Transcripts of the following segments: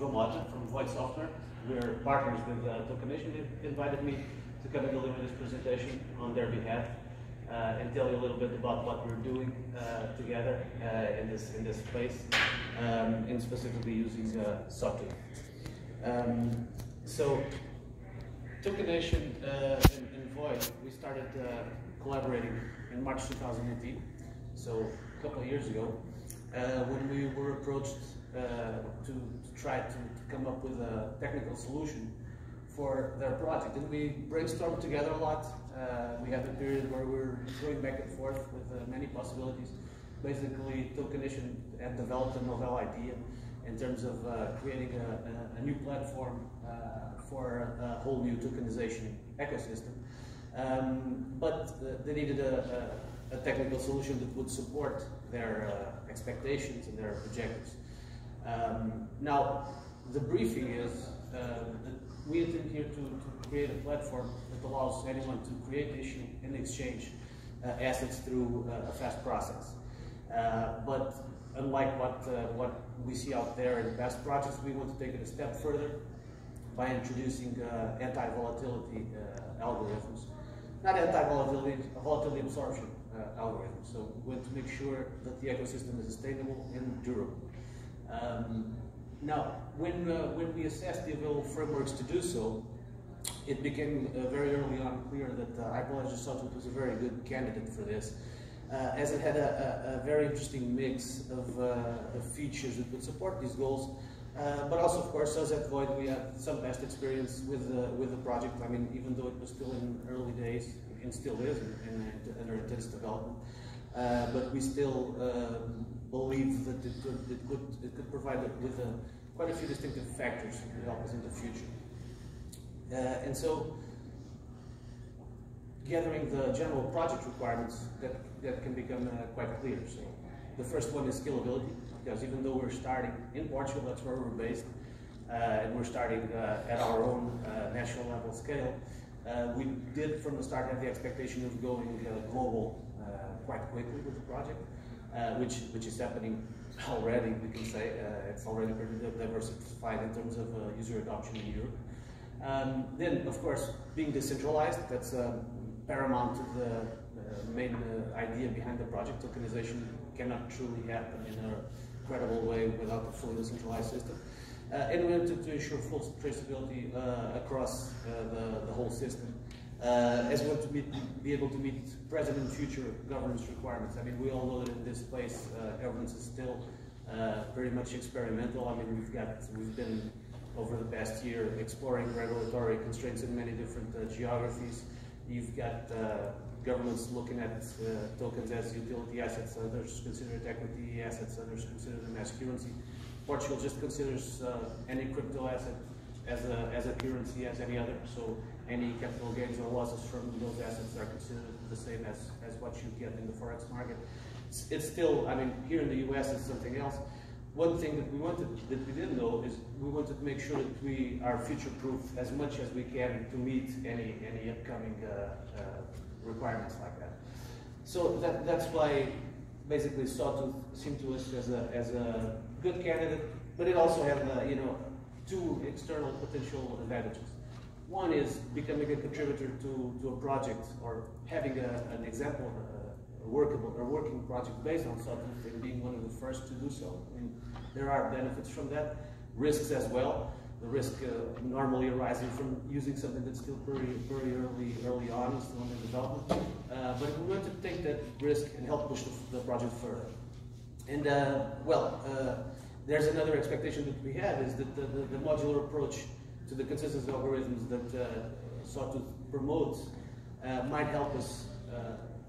João Mota from Void Software. We're partners with uh, Tokenation. They invited me to come and deliver this presentation on their behalf uh, and tell you a little bit about what we're doing uh, together uh, in this in this space, um, and specifically using uh, Sawtooth. Um, so, Tokenation uh, and, and Void, we started uh, collaborating in March 2018, so a couple of years ago, when we were approached uh, to, to try to, to come up with a technical solution for their project. And we brainstormed together a lot. Uh, we had a period where we were going back and forth with uh, many possibilities. Basically, Tokenation had developed a novel idea in terms of uh, creating a, a, a, new platform uh, for a whole new tokenization ecosystem. Um, but uh, they needed a, a, technical solution that would support their uh, expectations and their objectives. Um, now, the briefing is that we intend here to, to create a platform that allows anyone to create, issue, and exchange uh, assets through uh, a fast process. Uh, but unlike what, uh, what we see out there in past projects, we want to take it a step further by introducing uh, anti-volatility uh, algorithms. Not anti-volatility, volatility absorption algorithm. So we want to make sure that the ecosystem is sustainable and durable. Um, now, when, uh, when we assessed the available frameworks to do so, it became uh, very early on clear that uh, Hyperledger Sawtooth was a very good candidate for this, uh, as it had a, a, a very interesting mix of, uh, of, features that would support these goals. Uh, but also, of course, as at Void, we had some past experience with, uh, with the project. I mean, even though it was still in early days, and still is in, under intense development, but we still um, believe that it could, it could, it could provide with a, quite a few distinctive factors to help us in the future. Uh, and so, gathering the general project requirements that, that can become uh, quite clear. So, the first one is scalability, because even though we're starting in Portugal, that's where we're based, uh, and we're starting uh, at our own uh, national level scale, uh, we did from the start have the expectation of going global quite quickly with the project uh, which which is happening already. We can say uh, it's already pretty diversified in terms of uh, user adoption in Europe. Um, then, of course, being decentralized, that's um, paramount to the uh, main uh, idea behind the project. Tokenization cannot truly happen in a credible way without a fully decentralized system. Uh, and we wanted to ensure full traceability across the, the whole system uh, as well to meet, be able to meet present and future governance requirements. I mean, we all know that in this place, uh, governance is still uh, very much experimental. I mean, we've got, we've been over the past year exploring regulatory constraints in many different uh, geographies. You've got uh, governments looking at uh, tokens as utility assets, others consider it equity assets, others consider them as currency. Portugal just considers any crypto asset as a, as a currency as any other. So any capital gains or losses from those assets are considered the same as, as what you get in the forex market. It's, it's still, I mean, here in the US it's something else. One thing that we wanted, that we didn't know is we wanted to make sure that we are future-proof as much as we can to meet any, any upcoming uh, uh, requirements like that. So that, that's why basically Sawtooth seemed to us as a, as a good candidate, but it also had, uh, you know, two external potential advantages. One is becoming a contributor to, to a project or having a, an example, a, a workable, or working project based on something and being one of the first to do so. I mean, there are benefits from that, risks as well. The risk uh, normally arising from using something that's still very, very early, early on, still under development. Uh, but we want to take that risk and help push the, the project further. And uh, well, uh, there's another expectation that we have is that the, the, the modular approach to the consensus algorithms that uh, Sawtooth promotes uh, might help us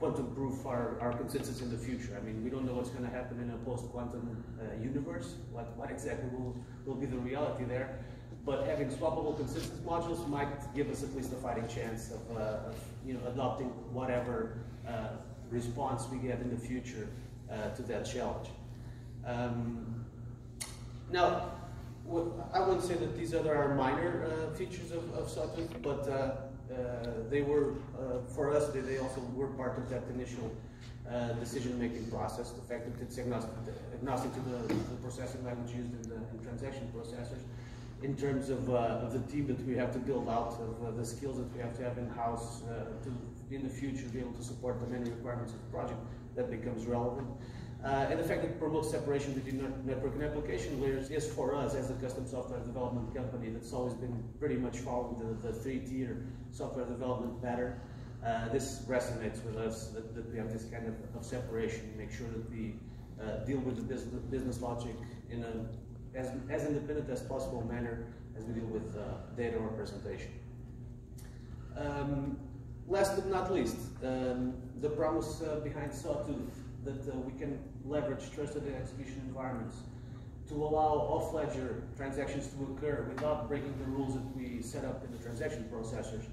quantum proof our, our consensus in the future. I mean, we don't know what's going to happen in a post-quantum uh, universe, what, what exactly will, will be the reality there. But having swappable consensus modules might give us at least a fighting chance of, uh, of you know, adopting whatever uh, response we get in the future to that challenge. Um, now, I wouldn't say that these other are minor uh, features of, of Sawtooth, but uh, uh, they were, uh, for us, they, they, also were part of that initial uh, decision-making process, the fact that it's agnostic, agnostic to the, the processing language used in the in transaction processors, in terms of, uh, of the team that we have to build out, of uh, the skills that we have to have in-house uh, to, in the future, be able to support the many requirements of the project, that becomes relevant. Uh, and the fact that it promotes separation between network and application layers is for us as a custom software development company that's always been pretty much following the, the three-tier software development pattern. Uh, this resonates with us that, that, we have this kind of, of separation, make sure that we uh, deal with the business, business logic in a as, as independent as possible manner as we deal with uh, data representation. Um, last but not least, um, the promise uh, behind Sawtooth that uh, we can leverage trusted execution environments to allow off-ledger transactions to occur without breaking the rules that we set up in the transaction processors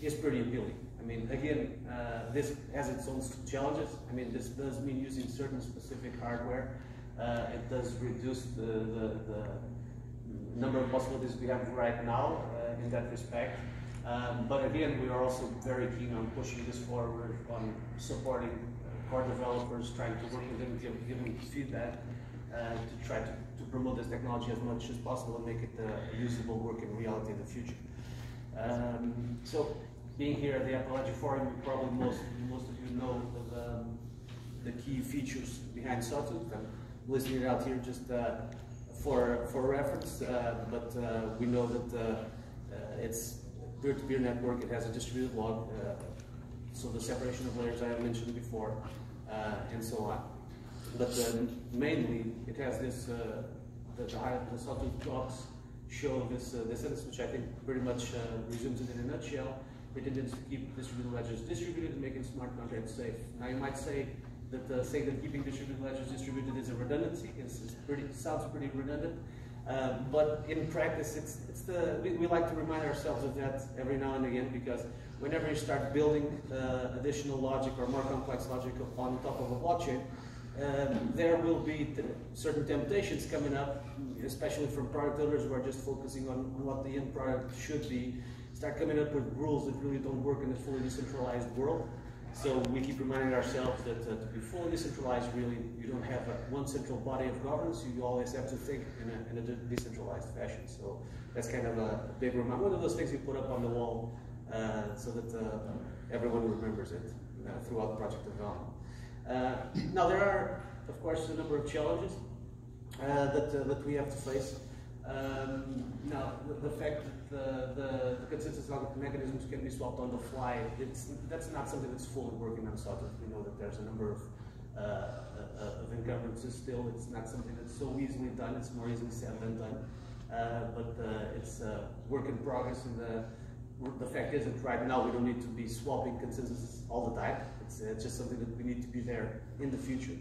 is pretty appealing. I mean, again, uh, this has its own challenges. I mean, this does mean using certain specific hardware. Uh, it does reduce the, the, the, number of possibilities we have right now uh, in that respect. Um, but again, we are also very keen on pushing this forward, on supporting core developers, trying to work with them, give, give them feedback uh, to try to, to promote this technology as much as possible and make it a usable working reality in the future. Um, so being here at the Apple Forum, probably most, most of you know the, the key features behind Sawtooth. I'm listing it out here just uh, for, for reference, uh, but uh, we know that uh, uh, it's peer-to-peer -peer network, it has a distributed log, uh, so the separation of layers I mentioned before, and so on. But mainly, it has this, the, the, Sawtooth docs show this, this sentence, which I think pretty much resumes it in a nutshell. It intends to keep distributed ledgers distributed and making smart contracts safe. Now you might say that uh, saying that keeping distributed ledgers distributed is a redundancy. It's, it's pretty, sounds pretty redundant. Um, but in practice, it's, it's the, we, we, like to remind ourselves of that every now and again because whenever you start building uh, additional logic or more complex logic on top of a blockchain, um, there will be certain temptations coming up, especially from product owners who are just focusing on what the end product should be, start coming up with rules that really don't work in a fully decentralized world. So we keep reminding ourselves that uh, to be fully decentralized, really, you don't have a, one central body of governance. You always have to think in a, in a decentralized fashion. So that's kind of a big reminder. One of those things you put up on the wall uh, so that uh, everyone remembers it uh, throughout project development. now there are, of course, a number of challenges that, that we have to face. Um, now, the, the, fact that the, the, the consensus mechanisms can be swapped on the fly, it's, that's not something that's fully working on Sawtooth. We know that there's a number of, uh, uh, of encumbrances still. It's not something that's so easily done. It's more easily said than done. Uh, but it's a work in progress, and the the fact is that right now we don't need to be swapping consensus all the time. It's uh, just something that we need to be there in the future.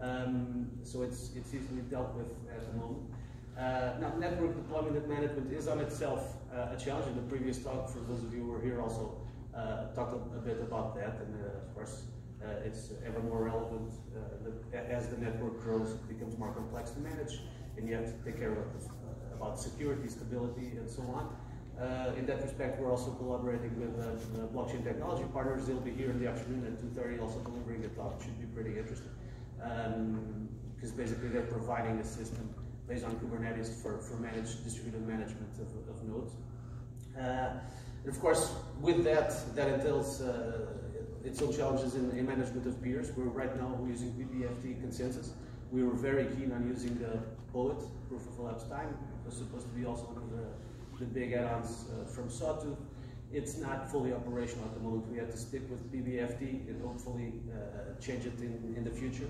Um, so it's, it's easily dealt with at the moment. Uh, now, network deployment and management is on itself uh, a challenge. In the previous talk, for those of you who were here also, uh, talked a, a, bit about that. And uh, of course, uh, it's ever more relevant as the network grows, it becomes more complex to manage, and you have to take care of about security, stability, and so on. Uh, in that respect, we're also collaborating with uh, blockchain technology partners. They'll be here in the afternoon at 2.30 also delivering a talk. It Should be pretty interesting. Because um, basically they're providing a system based on Kubernetes for, for managed distributed management of, of nodes. Uh, and of course, with that, that entails uh, its own challenges in, in, management of peers. We're right now we're using PBFT consensus. We were very keen on using the PoET, proof of elapsed time. It was supposed to be also one of the the big add-ons uh, from Sawtooth. It's not fully operational at the moment. We have to stick with PBFT and hopefully uh, change it in, in the future.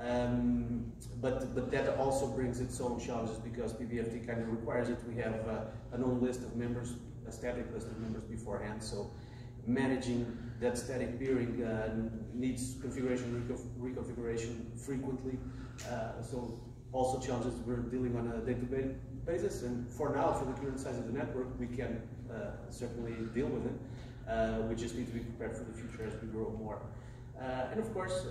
Um, but but that also brings its own challenges because PBFT kind of requires it. We have uh, a known list of members, a static list of members beforehand. So managing that static peering uh, needs configuration reconfiguration frequently. Uh, so also challenges we're dealing on a day-to-day basis. And for now, for the current size of the network, we can uh, certainly deal with it. Uh, we just need to be prepared for the future as we grow more. Uh, and of course,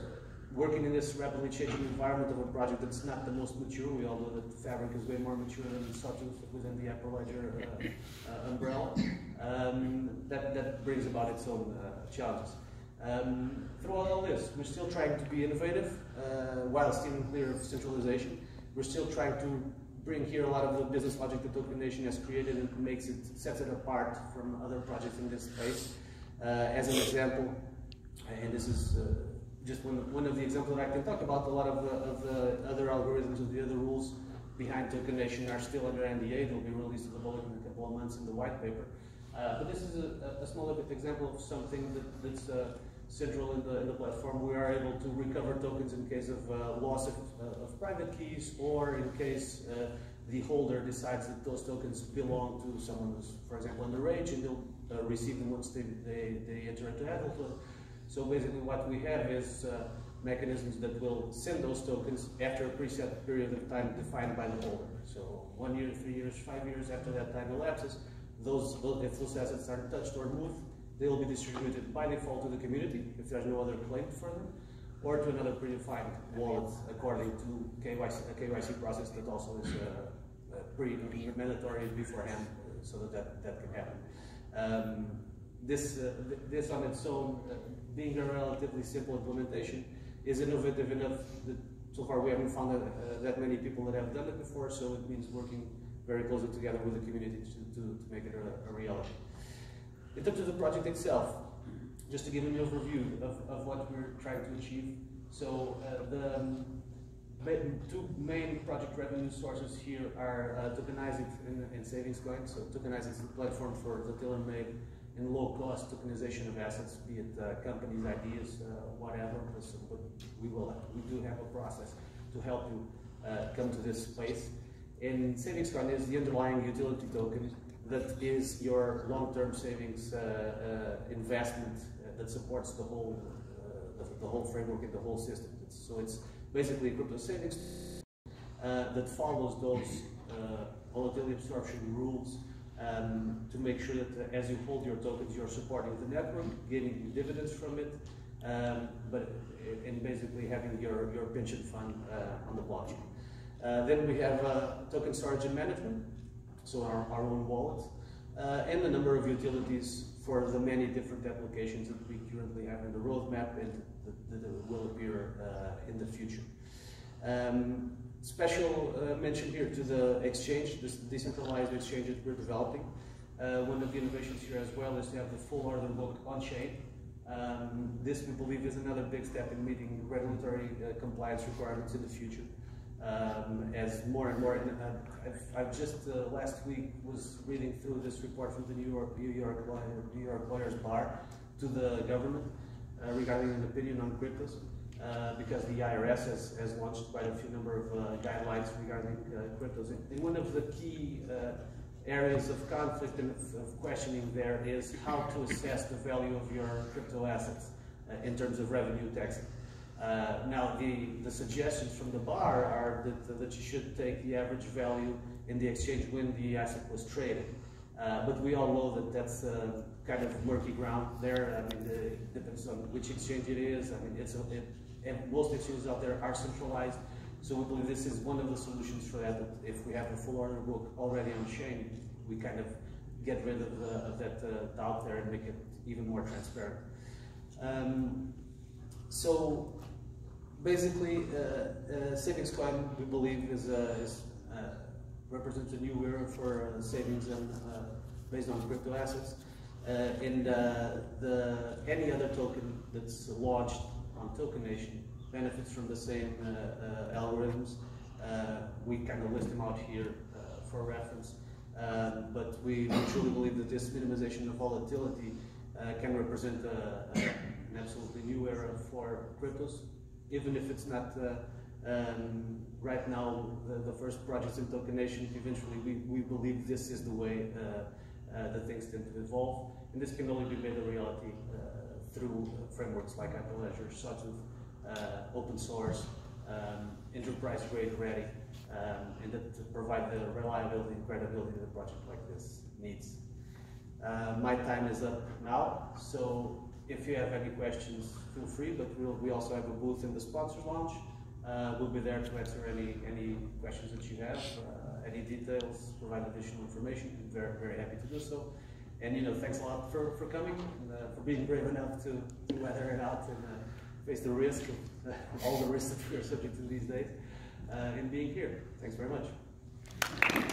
working in this rapidly changing environment of a project that's not the most mature. We all know that Fabric is way more mature than Sawtooth within the Ledger uh, uh, umbrella. Um, that, that brings about its own uh, challenges. Um, throughout all this, we're still trying to be innovative uh, while steering clear of centralization. We're still trying to bring here a lot of the business logic that Tokenation has created and makes it, sets it apart from other projects in this space. Uh, as an example, and this is uh, just one, one of the examples that I can talk about, a lot of the, of the other algorithms of the other rules behind Tokenation are still under NDA. They'll be released to the public in a couple of months in the white paper. Uh, but this is a, a small bit example of something that, that's uh, central in the, in the platform. We are able to recover tokens in case of uh, loss of, uh, of, private keys or in case uh, the holder decides that those tokens belong to someone who's, for example, underage and they'll uh, receive them once they, they, they enter into adulthood. So basically what we have is mechanisms that will send those tokens after a preset period of time defined by the holder. So one year, three years, five years after that time elapses, those, if those assets are touched or moved, they'll be distributed by default to the community if there's no other claim for them, or to another predefined wallet according to KYC, a KYC process that also is uh, uh, pre-mandatory beforehand uh, so that, that that can happen. Um, this, uh, this on its own, uh, being a relatively simple implementation, is innovative enough that so far we haven't found that, uh, that many people that have done it before, so it means working very closely together with the community to, to, to make it a, a reality. In terms of the project itself, just to give an overview of, of what we're trying to achieve. So uh, the um, two main project revenue sources here are uh, Tokenation and, and, Savingscoins. So Tokenation is the platform for the tailor-made and low-cost tokenization of assets, be it uh, companies, ideas, uh, whatever. But we will, we do have a process to help you uh, come to this place. And Savingscoin is the underlying utility token that is your long-term savings uh, uh, investment uh, that supports the whole the, the, whole framework and the whole system. It's, so it's basically a crypto savings that follows those volatility absorption rules um, to make sure that uh, as you hold your tokens, you're supporting the network, getting dividends from it, um, but in basically having your, your pension fund uh, on the blockchain. Uh, then we have token storage and management so our, our own wallet, uh, and a number of utilities for the many different applications that we currently have in the roadmap and that, that will appear uh, in the future. Um, special uh, mention here to the exchange, this decentralized exchange that we're developing. Uh, one of the innovations here as well is to have the full order book on-chain. Um, this, we believe, is another big step in meeting regulatory uh, compliance requirements in the future um, as more and more. And I've, I've just uh, last week was reading through this report from the New York New York New York Lawyers Bar to the government uh, regarding an opinion on cryptos. Uh, because the IRS has, has launched quite a few number of uh, guidelines regarding uh, cryptos. And one of the key uh, areas of conflict and of, questioning there is how to assess the value of your crypto assets in terms of revenue taxing. Uh, now, the, the suggestions from the bar are that, that you should take the average value in the exchange when the asset was traded. Uh, but we all know that that's uh, kind of murky ground there. I mean, it depends on which exchange it is. I mean, it's a, it, and most exchanges out there are centralized. So we believe this is one of the solutions for that. that if we have a full order book already on chain, we kind of get rid of, of that uh, doubt there and make it even more transparent. Um, so basically, uh, uh, Savingscoin, we believe, is, uh, is represents a new era for savings and based on crypto assets. and the any other token that's launched on Tokenation benefits from the same algorithms. we kind of list them out here for reference. Um, but we, truly believe that this minimization of volatility uh, can represent a, a, an absolutely new era for cryptos even if it's not uh, um, right now the, the, first projects in Tokenation, eventually we, we believe this is the way uh, uh, that things tend to evolve. And this can only be made a reality through frameworks like Hyperledger, such as open source, um, enterprise grade ready, um, and that to provide the reliability and credibility that a project like this needs. Uh, my time is up now, so if you have any questions, feel free, but we'll, we also have a booth in the sponsors lounge. Uh, we'll be there to answer any, any questions that you have, uh, any details, provide additional information. I'm very, very happy to do so. And you know, thanks a lot for, for coming and uh, for being brave enough to, to weather it out and uh, face the risk of all the risks that we are subject to these days uh, and being here. Thanks very much.